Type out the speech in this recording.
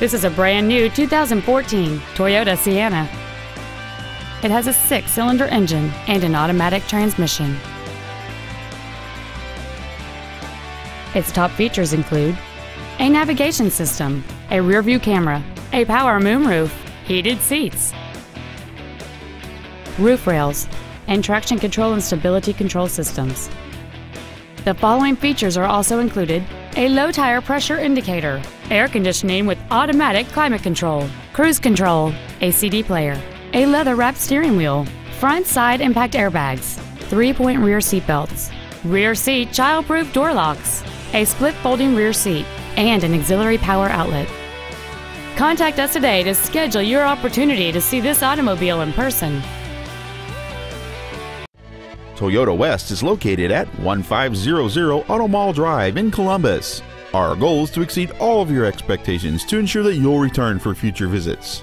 This is a brand new 2014 Toyota Sienna. It has a six-cylinder engine and an automatic transmission. Its top features include a navigation system, a rear-view camera, a power moonroof, heated seats, roof rails, and traction control and stability control systems. The following features are also included a low tire pressure indicator, air conditioning with automatic climate control, cruise control, a CD player, a leather wrapped steering wheel, front side impact airbags, three point rear seat belts, rear seat child proof door locks, a split folding rear seat, and an auxiliary power outlet. Contact us today to schedule your opportunity to see this automobile in person. Toyota West is located at 1500 Auto Mall Drive in Columbus. Our goal is to exceed all of your expectations to ensure that you'll return for future visits.